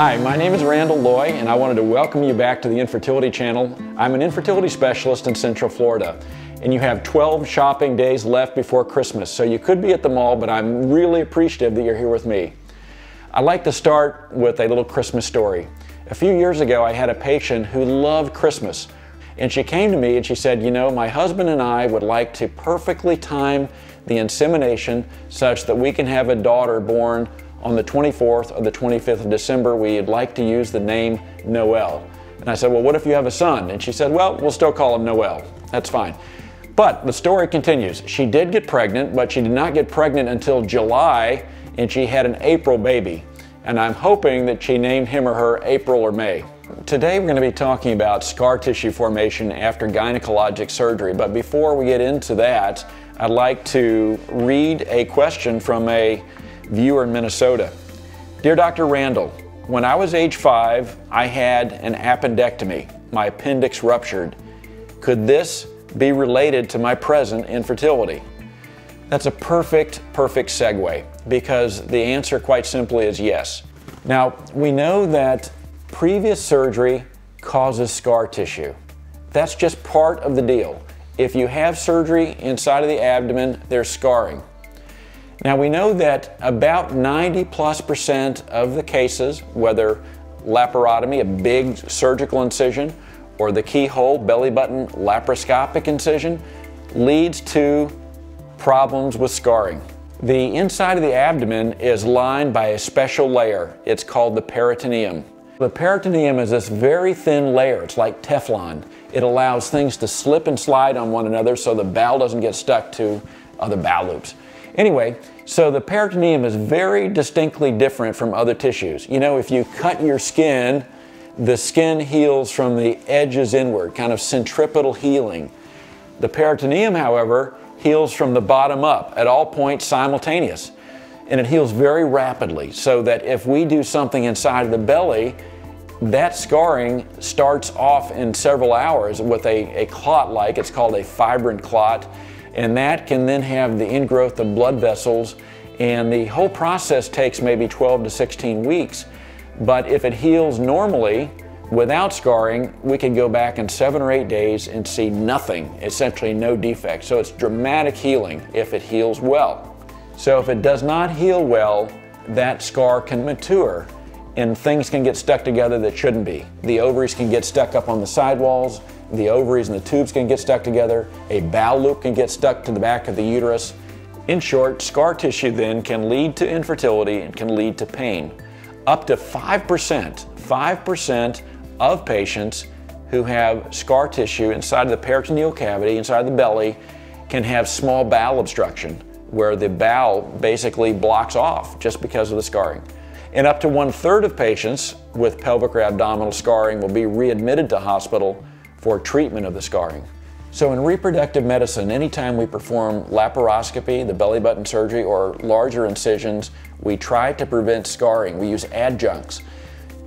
Hi, my name is Randall Loy, and I wanted to welcome you back to the Infertility Channel. I'm an infertility specialist in Central Florida, and you have 12 shopping days left before Christmas, so you could be at the mall, but I'm really appreciative that you're here with me. I'd like to start with a little Christmas story. A few years ago, I had a patient who loved Christmas, and she came to me and she said, You know, my husband and I would like to perfectly time the insemination such that we can have a daughter born on the 24th or the 25th of December. We'd like to use the name Noel. And I said, Well, what if you have a son? And she said, Well, we'll still call him Noel. That's fine. But the story continues. She did get pregnant, but she did not get pregnant until July, and she had an April baby. And I'm hoping that she named him or her April or May. Today we're going to be talking about scar tissue formation after gynecologic surgery. But before we get into that, I'd like to read a question from a viewer in Minnesota. Dear Dr. Randall, when I was age five, I had an appendectomy. My appendix ruptured. Could this be related to my present infertility? That's a perfect, perfect segue because the answer quite simply is yes. Now, we know that previous surgery causes scar tissue. That's just part of the deal. If you have surgery inside of the abdomen, there's scarring. Now we know that about 90 plus percent of the cases, whether laparotomy, a big surgical incision, or the keyhole belly button laparoscopic incision, leads to problems with scarring. The inside of the abdomen is lined by a special layer. It's called the peritoneum. The peritoneum is this very thin layer. It's like Teflon. It allows things to slip and slide on one another so the bowel doesn't get stuck to other bowel loops. Anyway, so the peritoneum is very distinctly different from other tissues. You know, if you cut your skin, the skin heals from the edges inward, kind of centripetal healing. The peritoneum, however, heals from the bottom up at all points simultaneous. And it heals very rapidly so that if we do something inside of the belly, that scarring starts off in several hours with a, a clot like, it's called a fibrin clot, and that can then have the ingrowth of blood vessels and the whole process takes maybe 12 to 16 weeks. But if it heals normally, without scarring, we can go back in seven or eight days and see nothing, essentially no defect. So it's dramatic healing if it heals well. So if it does not heal well, that scar can mature and things can get stuck together that shouldn't be. The ovaries can get stuck up on the sidewalls, the ovaries and the tubes can get stuck together, a bowel loop can get stuck to the back of the uterus. In short, scar tissue then can lead to infertility and can lead to pain. Up to 5%, 5% of patients who have scar tissue inside of the peritoneal cavity, inside the belly, can have small bowel obstruction, where the bowel basically blocks off just because of the scarring. And up to one third of patients with pelvic or abdominal scarring will be readmitted to hospital for treatment of the scarring. So in reproductive medicine, anytime we perform laparoscopy, the belly button surgery, or larger incisions, we try to prevent scarring. We use adjuncts.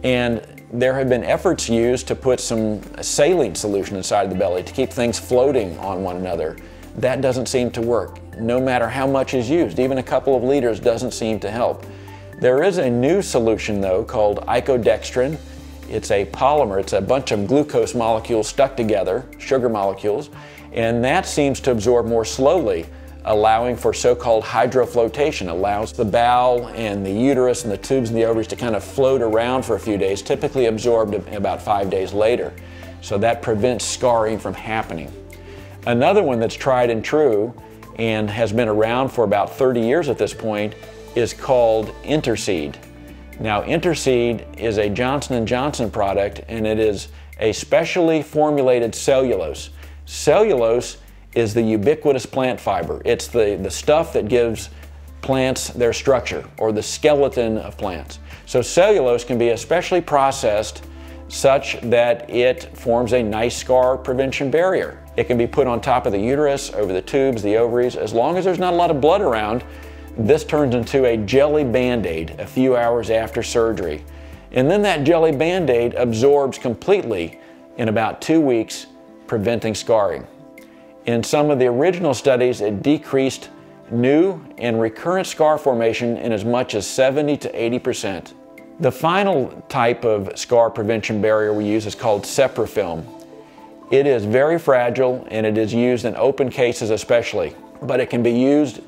And there have been efforts used to put some saline solution inside the belly to keep things floating on one another. That doesn't seem to work. No matter how much is used, even a couple of liters doesn't seem to help. There is a new solution though called icodextrin. It's a polymer, it's a bunch of glucose molecules stuck together, sugar molecules, and that seems to absorb more slowly, allowing for so-called hydroflotation, allows the bowel and the uterus and the tubes and the ovaries to kind of float around for a few days, typically absorbed about five days later. So that prevents scarring from happening. Another one that's tried and true and has been around for about 30 years at this point is called Interceed. Now, Interceed is a Johnson & Johnson product and it is a specially formulated cellulose. Cellulose is the ubiquitous plant fiber. It's the, the stuff that gives plants their structure or the skeleton of plants. So cellulose can be especially processed such that it forms a nice scar prevention barrier. It can be put on top of the uterus, over the tubes, the ovaries. As long as there's not a lot of blood around, this turns into a jelly band-aid a few hours after surgery. And then that jelly band-aid absorbs completely in about two weeks, preventing scarring. In some of the original studies, it decreased new and recurrent scar formation in as much as 70 to 80%. The final type of scar prevention barrier we use is called Seprafilm. It is very fragile and it is used in open cases especially, but it can be used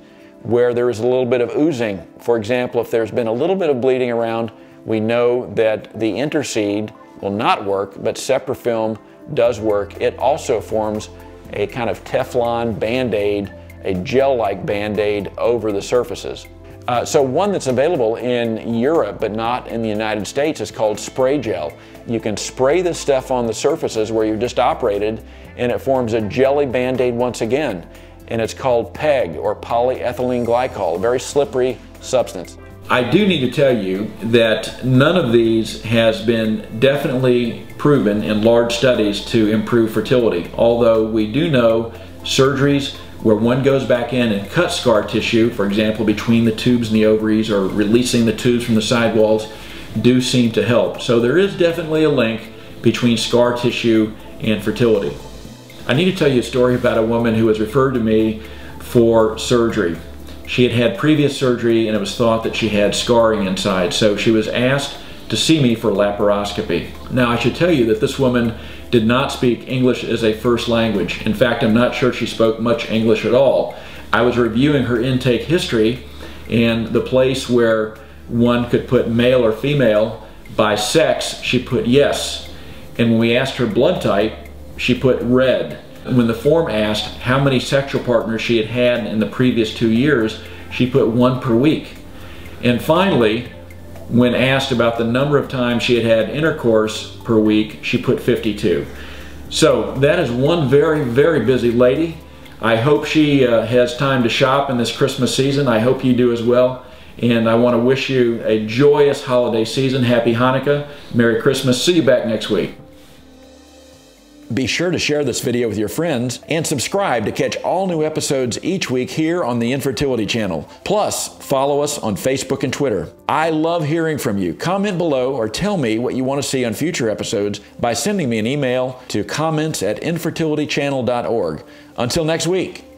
where there is a little bit of oozing. For example, if there's been a little bit of bleeding around, we know that the Interceed will not work, but Seprafilm does work. It also forms a kind of Teflon Band-Aid, a gel-like Band-Aid over the surfaces. Uh, so one that's available in Europe but not in the United States is called spray gel. You can spray this stuff on the surfaces where you just operated and it forms a jelly band-aid once again. And it's called PEG or polyethylene glycol, a very slippery substance. I do need to tell you that none of these has been definitely proven in large studies to improve fertility, although we do know surgeries where one goes back in and cuts scar tissue, for example, between the tubes and the ovaries or releasing the tubes from the sidewalls, do seem to help. So there is definitely a link between scar tissue and fertility. I need to tell you a story about a woman who was referred to me for surgery. She had had previous surgery and it was thought that she had scarring inside, so she was asked to see me for laparoscopy. Now I should tell you that this woman did not speak English as a first language. In fact, I'm not sure she spoke much English at all. I was reviewing her intake history and the place where one could put male or female by sex, she put yes. And when we asked her blood type, she put red. When the form asked how many sexual partners she had had in the previous two years, she put one per week. And finally, when asked about the number of times she had had intercourse per week, she put 52. So that is one very, very busy lady. I hope she uh, has time to shop in this Christmas season. I hope you do as well. And I want to wish you a joyous holiday season. Happy Hanukkah. Merry Christmas. See you back next week. Be sure to share this video with your friends and subscribe to catch all new episodes each week here on the Infertility Channel. Plus, follow us on Facebook and Twitter. I love hearing from you. Comment below or tell me what you want to see on future episodes by sending me an email to comments at infertilitychannel.org. Until next week.